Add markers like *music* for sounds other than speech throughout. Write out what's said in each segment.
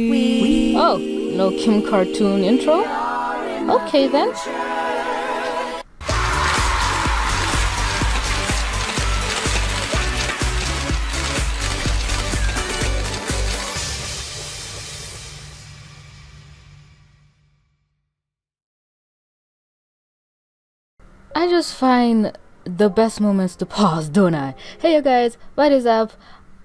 Oh, no Kim cartoon intro? Okay then. I just find the best moments to pause, don't I? Hey you guys, what is up?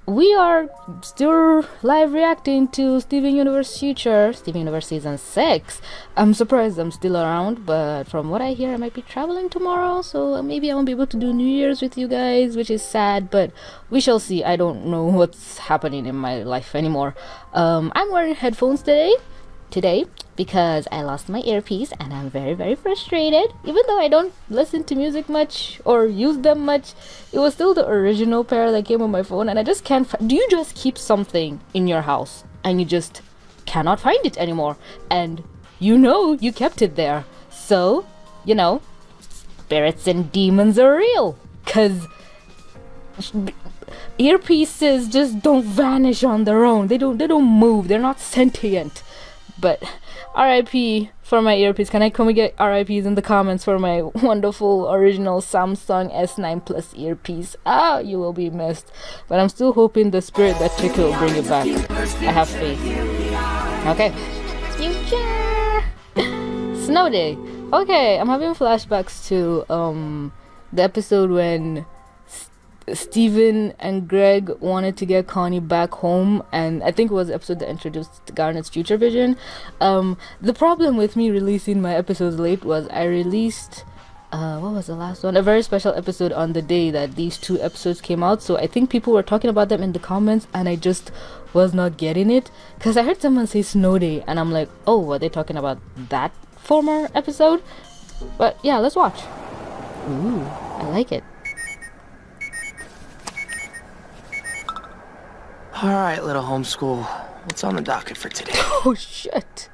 We are still live reacting to Steven Universe Future, Steven Universe Season 6. I'm surprised I'm still around, but from what I hear, I might be traveling tomorrow, so maybe I won't be able to do New Year's with you guys, which is sad, but we shall see. I don't know what's happening in my life anymore. Um, I'm wearing headphones today today because I lost my earpiece and I'm very very frustrated. Even though I don't listen to music much or use them much it was still the original pair that came on my phone and I just can't do you just keep something in your house and you just cannot find it anymore? And you know you kept it there. So you know spirits and demons are real cuz earpieces just don't vanish on their own. They don't they don't move. They're not sentient but RIP for my earpiece. Can I come and get RIPs in the comments for my *laughs* wonderful original Samsung S9 Plus earpiece? Ah, you will be missed. But I'm still hoping the spirit that took it will bring it back. I have faith. Okay. Future! *laughs* Snow day. Okay, I'm having flashbacks to um the episode when Steven and Greg wanted to get Connie back home, and I think it was the episode that introduced Garnet's future vision. Um, the problem with me releasing my episodes late was I released. Uh, what was the last one? A very special episode on the day that these two episodes came out. So I think people were talking about them in the comments, and I just was not getting it because I heard someone say Snow Day, and I'm like, oh, were they talking about that former episode? But yeah, let's watch. Ooh, I like it. All right, little homeschool. What's on the docket for today? *laughs* Oh, shit.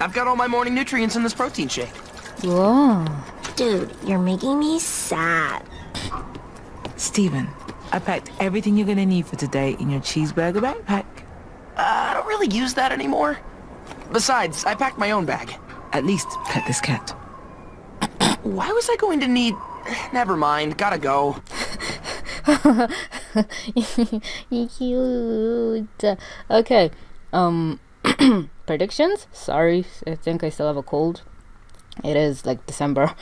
I've got all my morning nutrients in this protein shake. Whoa. Dude, you're making me sad. Steven, I packed everything you're gonna need for today in your cheeseburger backpack. Uh, I don't really use that anymore. Besides, I packed my own bag. At least pet this cat. Why was I going to need... *sighs* Never mind, gotta go. *laughs* Cute. Okay. Um *clears throat* predictions? Sorry, I think I still have a cold. It is like December.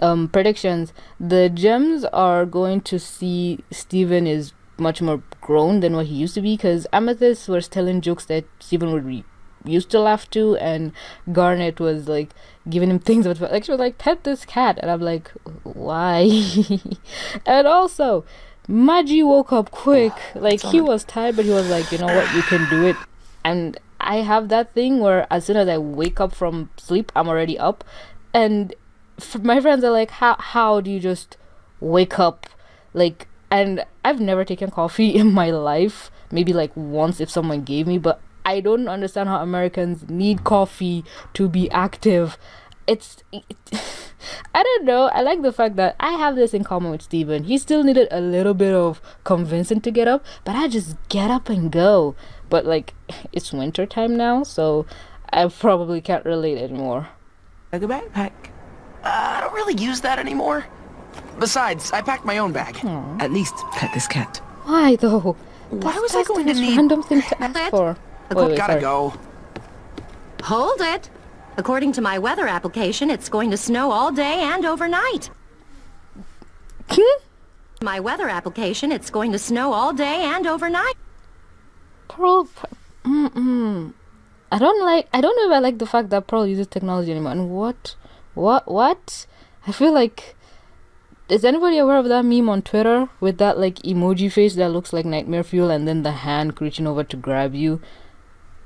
Um predictions. The gems are going to see Steven is much more grown than what he used to be because Amethyst was telling jokes that Steven would re- used to laugh to and Garnet was like giving him things but like she was like pet this cat and I'm like why *laughs* and also Maji woke up quick. *sighs* Like he was tired, but he was like, you know what, you can do it. And I have that thing where as soon as I wake up from sleep, I'm already up. And my friends are like, how how do you just wake up? Like, and I've never taken coffee *laughs* in my life. Maybe like once if someone gave me, but I don't understand how Americans need coffee to be active. It's. It, *laughs* I don't know. I like the fact that I have this in common with Steven. He still needed a little bit of convincing to get up, but I just get up and go. But like, *laughs* it's winter time now, so I probably can't relate anymore. Like a backpack. Uh, I don't really use that anymore. Besides, I packed my own bag. Aww. At least pet this cat. Why though? Why that's, was I going to need random thing to ask for? Wait, wait, gotta sorry. go. Hold it. According to my weather application, it's going to snow all day and overnight. Hmm? my weather application, it's going to snow all day and overnight. Pearl, mm -mm. I don't like. I don't know if I like the fact that Pearl uses technology anymore. And what, what, what? I feel like. Is anybody aware of that meme on Twitter with that like emoji face that looks like nightmare fuel and then the hand reaching over to grab you?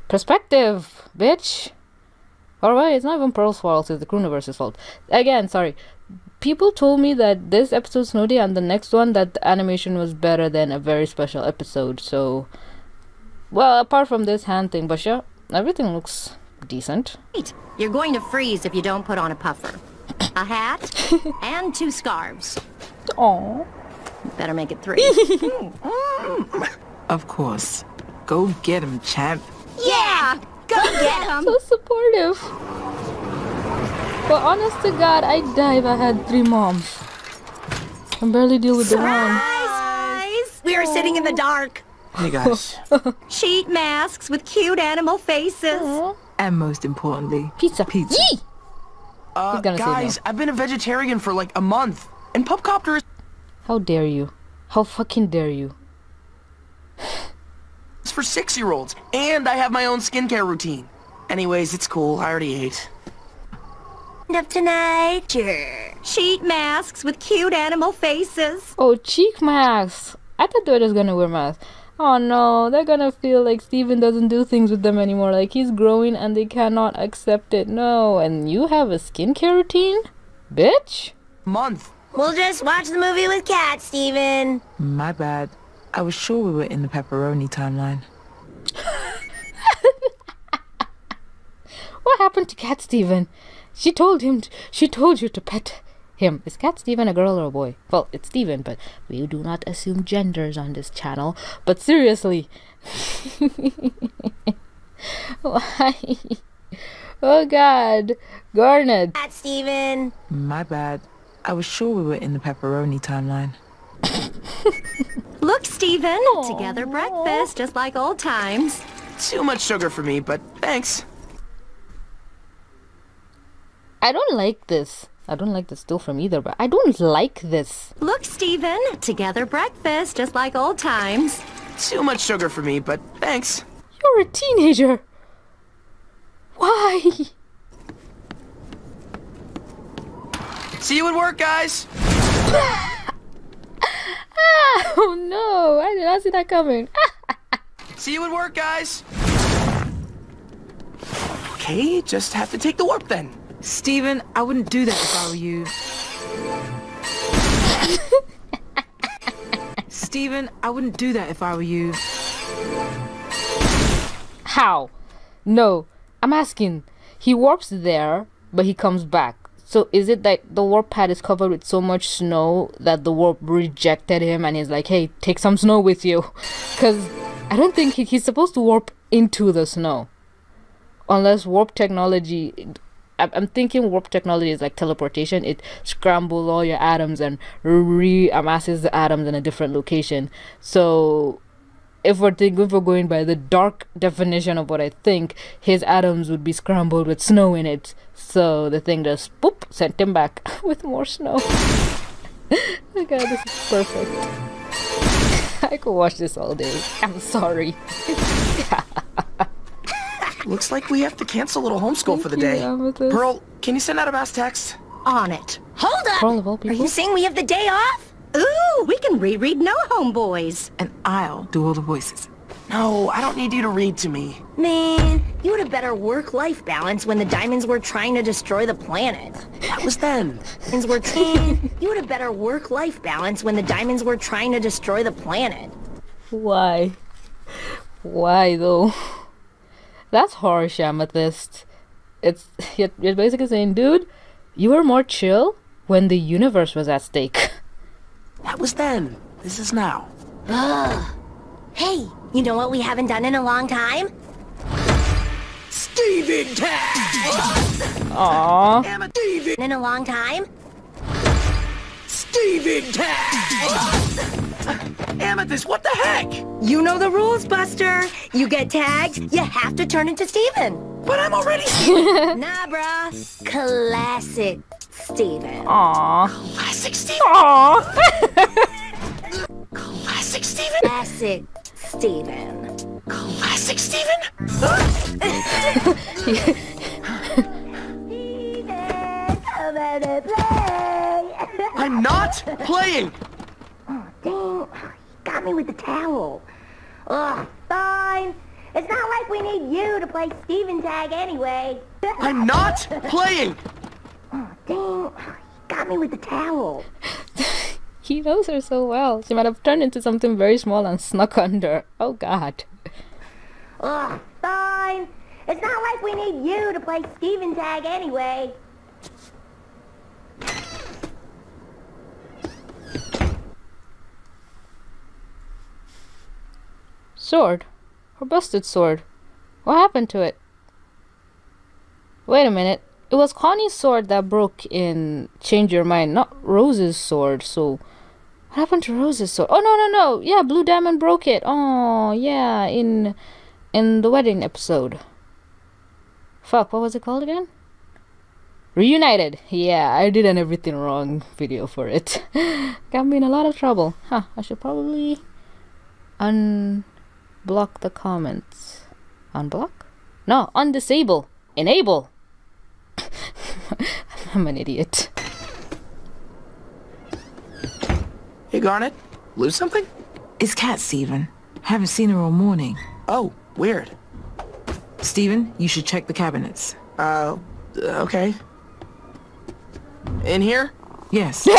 Perspective, bitch. Alright, it's not even Pearl's fault, it's the Crewniverse's fault. Again, sorry. People told me that this episode Snow Day and the next one that the animation was better than a very special episode, so well, apart from this hand thing, but yeah, everything looks decent. Wait, you're going to freeze if you don't put on a puffer. A hat *laughs* and two scarves. Oh. Better make it three. *laughs* of course. Go get him, champ. Yeah! Go *laughs* Get him. so supportive. But honest to God, I'd die if I had three moms. I can barely deal with the one. Guys, we are sitting in the dark. Hey guys. *laughs* Sheet masks with cute animal faces. Aw, And most importantly, Pizza. Pizza. Yee! Uh, He's gonna say no. guys, I've been a vegetarian for like a month. And Pupcopter is How dare you? How fucking dare you? For six-year-olds. And I have my own skincare routine. Anyways, it's cool. I already ate. Of tonight, sure. Sheet masks with cute animal faces. Oh, cheek masks. I thought they were just gonna wear masks. Oh no, they're gonna feel like Steven doesn't do things with them anymore. Like he's growing and they cannot accept it. No, and you have a skincare routine? Bitch? Month. We'll just watch the movie with Cat, Steven. my bad. I was sure we were in the pepperoni timeline. What happened to Cat Steven? She told him, t- she told you to pet him. Is Cat Steven a girl or a boy? Well, it's Steven, but we do not assume genders on this channel. But seriously. *laughs* Why? Oh god. Garnet. Cat, Steven. My bad. I was sure we were in the pepperoni timeline. *laughs* Look, Steven. Together breakfast, just like old times. Too much sugar for me, but thanks. I don't like this. I don't like the still from either, but I don't like this. Look, Steven. Together breakfast, just like old times. Too much sugar for me, but thanks. You're a teenager. Why? See you at work, guys. *laughs* *laughs* Oh no, I did not see that coming. *laughs* See you at work, guys. Okay, just have to take the warp then. Steven, I wouldn't do that if I were you. *laughs* Steven, I wouldn't do that if I were you. How? No, I'm asking. He warps there, but he comes back. So is it that the warp pad is covered with so much snow that the warp rejected him and he's like, hey, take some snow with you? *laughs* Because I don't think he, he's supposed to warp into the snow. Unless warp technology. I'm thinking warp technology is like teleportation. It scrambles all your atoms and reamasses the atoms in a different location. So if we're think, if we're going by the dark definition of what I think, his atoms would be scrambled with snow in it. So the thing just boop sent him back *laughs* with more snow. *laughs* oh god, this is perfect. *laughs* I could watch this all day. I'm sorry. Looks like we have to cancel little homeschool for the you, day. Amethyst. Pearl, can you send out a mass text? On it. Hold up. Pearl of all Are you saying we have the day off? Ooh, we can reread No Homeboys. And I'll do all the voices. No, I don't need you to read to me. Man, you had a better work-life balance when the diamonds were trying to destroy the planet. That was then. Diamonds were Man, you had a better work-life balance when the diamonds were trying to destroy the planet. Why? Why though? That's harsh, Amethyst. It's you're you're basically saying, dude, you were more chill when the universe was at stake. *laughs* That was then. This is now. Ugh. Hey, you know what we haven't done in a long time? Steven Tag! Aww. Damn it, Steven! In a long time? Steven Tag! Amethyst, what the heck? You know the rules, Buster. You get tagged, you have to turn into Steven. But I'm already *laughs* Nah, bruh. Classic Steven. Aww. classic Steven. Aww. Classic Steven. Classic Steven. Classic Steven. I'm not playing. Oh, dang, got me with the towel. Ugh, fine. It's not like we need you to play Steven tag anyway. I'm not playing. Me with the towel. *laughs* he knows her so well. She might have turned into something very small and snuck under. Oh god. Ugh, fine. It's not like we need you to play Steven tag anyway. Sword. Her busted sword. What happened to it? Wait a minute. It was Connie's sword that broke in Change Your Mind, not Rose's sword. So, what happened to Rose's sword? Oh no no no! Yeah, Blue Diamond broke it. Oh yeah, in in the wedding episode. Fuck, what was it called again? Reunited. Yeah, I did an everything wrong video for it. *laughs* Got me in a lot of trouble. Huh, I should probably unblock the comments. Unblock? No, undisable. Enable. *laughs* I'm an idiot. Hey, Garnet. Lose something? It's Cat, Steven. Haven't seen her all morning. Oh, weird. Steven, you should check the cabinets. Uh, okay. In here? Yes. *laughs*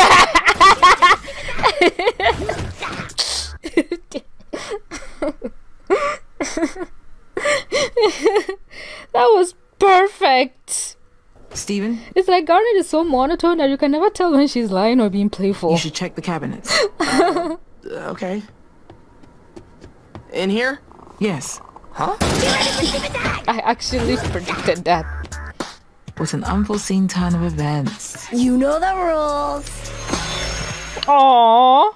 *laughs* That was perfect. Steven, It's like Garnet is so monotone that you can never tell when she's lying or being playful. you should check the cabinets. *laughs* Uh, okay. In here? Yes. Huh? I actually predicted that. What an unforeseen turn of events. You know the rules. Aww.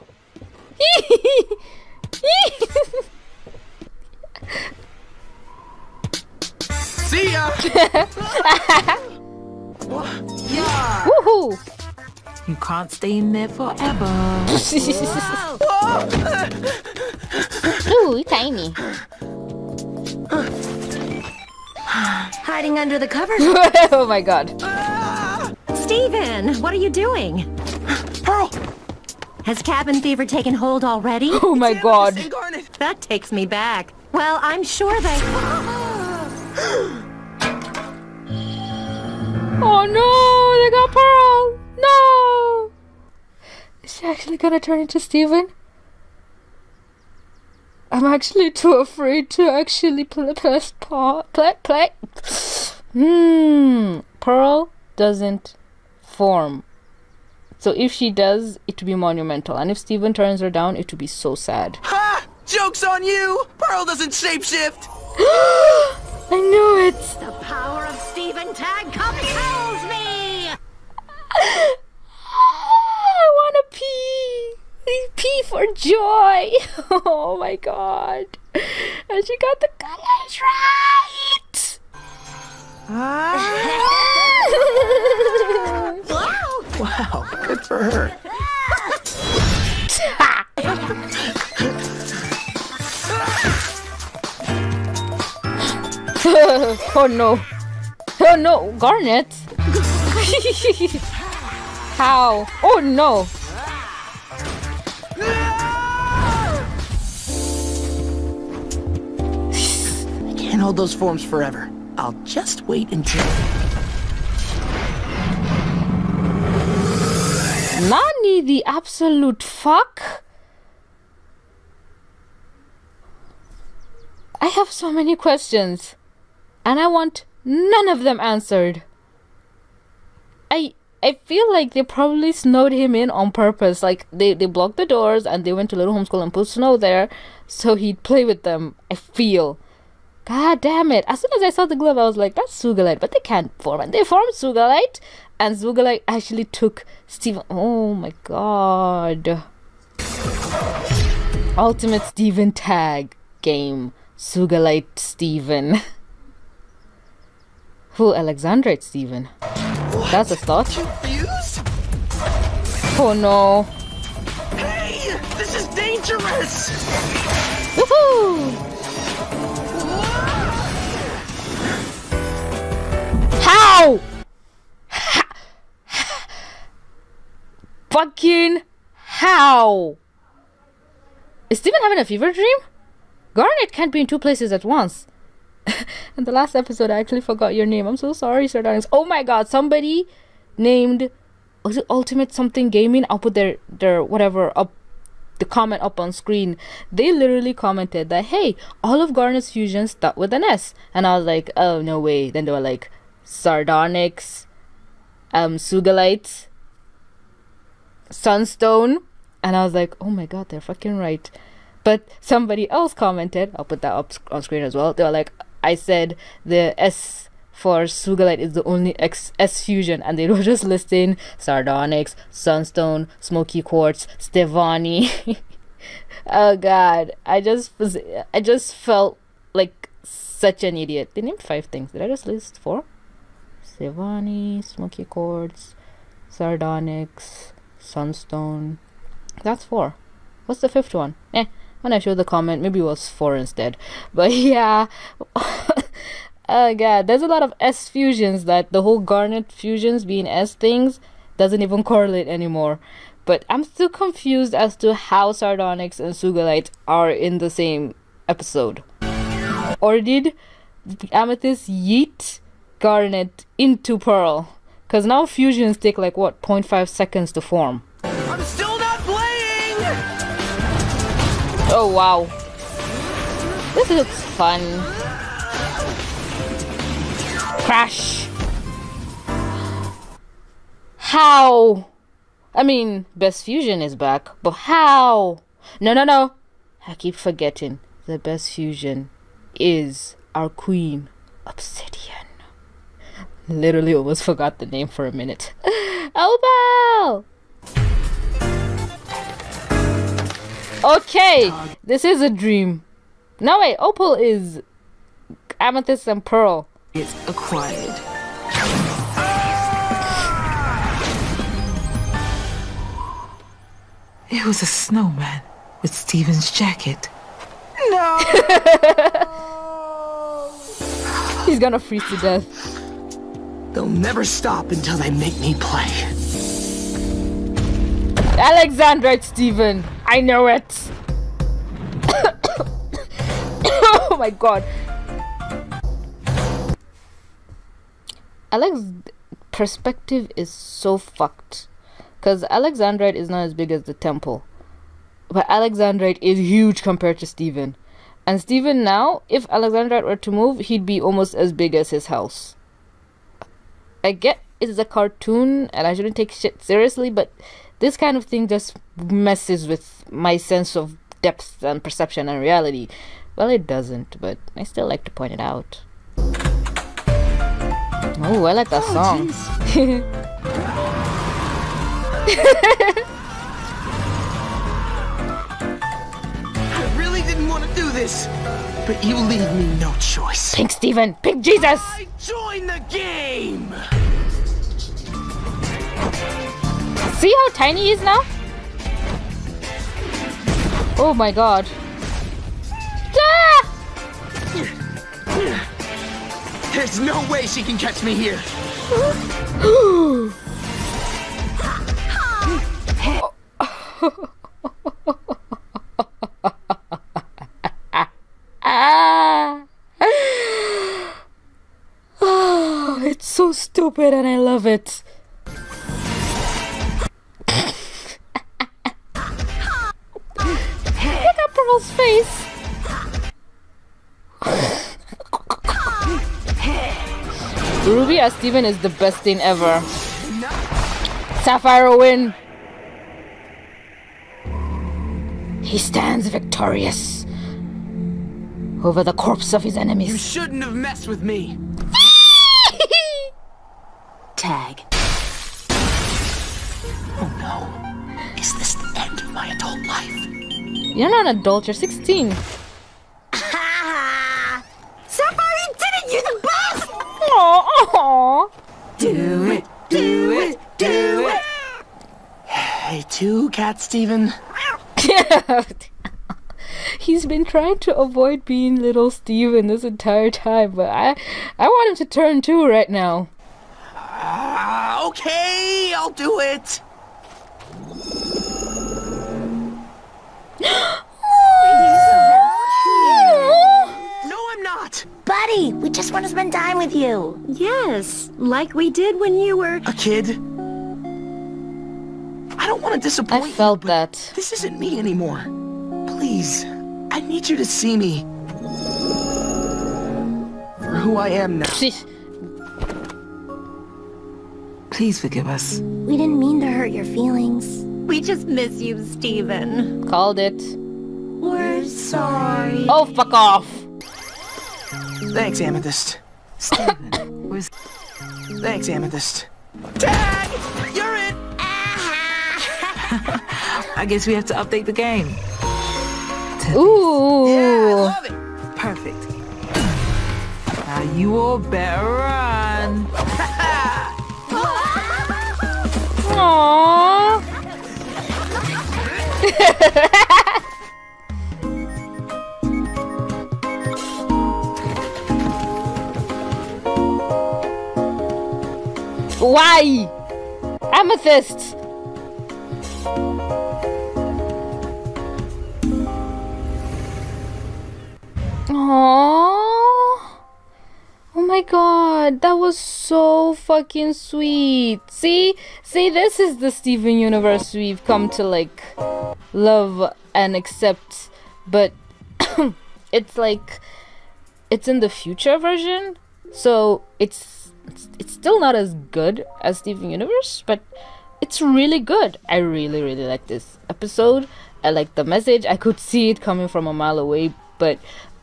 See ya! *laughs* Woohoo! You can't stay in there forever. Ooh, tiny. Hiding under the covers. *laughs* oh my god. Steven, what are you doing? Pearl! Has cabin fever taken hold already? Oh my god. That takes me back. Well, I'm sure they. *gasps* *laughs* Oh no, they got Pearl. No. Is she actually gonna turn into Steven? I'm actually too afraid to actually play press. Play, play. Hmm. Pearl doesn't form. So if she does, it would be monumental. And if Steven turns her down, it would be so sad. Ha! Joke's on you! Pearl doesn't shapeshift! *gasps* *gasps* *gasps* I knew it. The power of Steven Tag compels me! *laughs* I wanna pee. *laughs* Pee for joy. *laughs* Oh my god. And she got the colors right. Ah! Wow, good for her. *laughs* oh no. Oh no, Garnet. *laughs* How? Oh no. I can't hold those forms forever. I'll just wait until... Nani the absolute fuck? I have so many questions. And I want none of them answered. I I feel like they probably snowed him in on purpose. Like they, they blocked the doors and they went to little homeschool and put snow there so he'd play with them. I feel. God damn it. As soon as I saw the glove, I was like, that's Sugilite, but they can't form. And they formed Sugilite, and Sugilite actually took Steven. Oh my god. Ultimate Steven tag game. Sugilite Steven. *laughs* Who Alexandrite Steven? That's a thought. Fuse? Oh no. Hey! This is dangerous! Woohoo! How? *laughs* Fucking how? Is Steven having a fever dream? Garnet can't be in two places at once. In *laughs* the last episode, I actually forgot your name. I'm so sorry, Sir Darlings. Oh my god, somebody named was it Ultimate Something Gaming? I'll put their their whatever up the comment up on screen. They literally commented that hey, all of Garnet's fusions start with an S. And I was like, oh no way. Then they were like Sardonyx, um, Sugilite, Sunstone. And I was like, oh my god, they're fucking right. But somebody else commented, I'll put that up on screen as well. They were like, I said the S for Sugilite is the only X- S fusion, and they *laughs* were just listing Sardonyx, Sunstone, Smoky Quartz, Stevonnie. *laughs* oh god, I just I just felt like such an idiot. They named five things. Did I just list four? Stevonnie, Smoky Quartz, Sardonyx, Sunstone. That's four. What's the fifth one? Eh, when I showed the comment, maybe it was four instead. *laughs* But yeah. *laughs* Uh, oh god, there's a lot of S fusions that the whole Garnet fusions being S things doesn't even correlate anymore. But I'm still confused as to how Sardonyx and Sugilite are in the same episode. Or did Amethyst yeet Garnet into Pearl? Because now fusions take like what, 0.5 seconds to form. Oh wow. This looks fun. Crash. How? I mean, Best Fusion is back, but how? No, no, no. I keep forgetting. The Best Fusion is our queen, Obsidian. Literally almost *laughs* forgot the name for a minute. *laughs* Opal! Okay, this is a dream. No, wait, Opal is Amethyst and Pearl. It's acquired. It was a snowman with Steven's jacket. No! *laughs* He's gonna freeze to death. They'll never stop until they make me play. Alexandrite Steven, I know it. *coughs* oh my god. Alex perspective is so fucked. Cause Alexandrite is not as big as the temple. But Alexandrite is huge compared to Steven. And Steven now, if Alexandrite were to move, he'd be almost as big as his house. I get it's a cartoon and I shouldn't take shit seriously, but this kind of thing just messes with my sense of depth and perception and reality. Well, it doesn't, but I still like to point it out. Oh, I like that oh, song. I really didn't want to do this, but you leave me no choice. Pink Steven! Pink Jesus! I join the game! See how tiny he is now? Oh my god. Ah! There's no way she can catch me here. *gasps* Ah! Oh, it's so stupid and I love it. As Steven is the best thing ever. Sapphire win. He stands victorious over the corpse of his enemies. You shouldn't have messed with me. *laughs* Tag. Oh no. Is this the end of my adult life? You're not an adult, you're 16. Somebody did it! You're the best! Aww. Do it, do it, do it! Hey, two Cat Steven. *laughs* He's been trying to avoid being little Steven this entire time, but I I want him to turn two right now. Ah, okay, I'll do it. Buddy, we just want to spend time with you. Yes, like we did when you were. A kid. I don't want to disappoint I felt but that. This isn't me anymore. Please, I need you to see me for who I am now. Please forgive us. We didn't mean to hurt your feelings. We just miss you, Steven. Called it. We're sorry. Oh, fuck off. Thanks, Amethyst. Steven, was. Thanks, Amethyst. Tag! You're it! *laughs* I guess we have to update the game. Ooh. Yeah, I love it! Perfect. Now you all better run. *laughs* Aww. *laughs* Why? Amethyst. Aww. Oh my god, that was so fucking sweet. See? See, this is the Steven universe we've come to like love and accept, but *coughs* it's like it's in the future version. So it's it's, it's still not as good as Steven Universe, but it's really good. I really, really like this episode. I like the message. I could see it coming from a mile away, but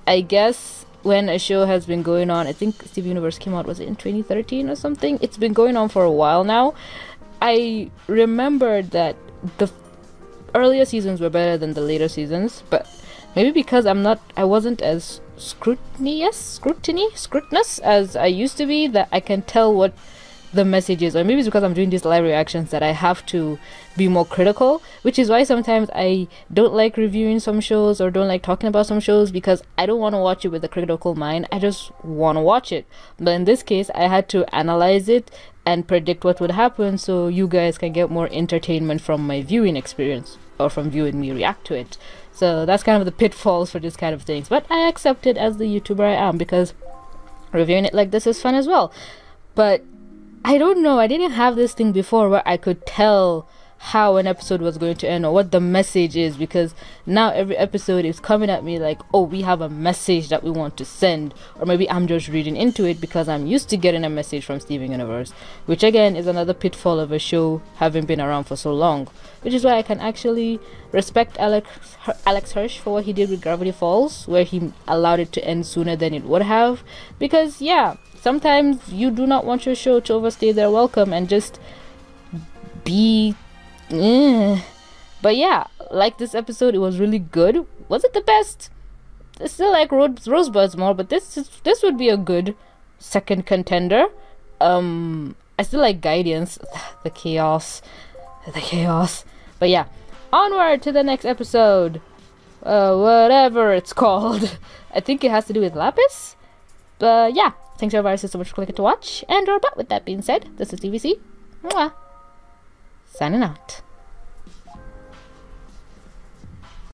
I guess when a show has been going on, I think Steven Universe came out was it in 2013 or something. It's been going on for a while now. I remember that the earlier seasons were better than the later seasons, but maybe because I'm not, I wasn't as scrutinous, scrutiny, scrutinous as I used to be, that I can tell what the message is, or maybe it's because I'm doing these live reactions that I have to be more critical, which is why sometimes I don't like reviewing some shows or don't like talking about some shows because I don't want to watch it with a critical mind. I just want to watch it. But in this case, I had to analyze it and predict what would happen so you guys can get more entertainment from my viewing experience or from viewing me react to it. So that's kind of the pitfalls for this kind of things. But I accept it as the YouTuber I am because reviewing it like this is fun as well. But I don't know, I didn't have this thing before where I could tell how an episode was going to end or what the message is because now every episode is coming at me like, oh, we have a message that we want to send, or maybe I'm just reading into it because I'm used to getting a message from Steven Universe, which again is another pitfall of a show having been around for so long, which is why I can actually respect Alex Alex Hirsch for what he did with Gravity Falls, where he allowed it to end sooner than it would have, because yeah, sometimes you do not want your show to overstay their welcome and just be Eh. But yeah, like this episode, it was really good. Was it the best? I still like Rose Rosebuds more, but this is, this would be a good second contender. Um, I still like Guidance, *sighs* the chaos, the chaos. But yeah, onward to the next episode. Uh, whatever it's *laughs* called. I think it has to do with Lapis. But yeah, thanks everybody so much for clicking to watch. And or but with that being said, this is TVC. Mwah signing out.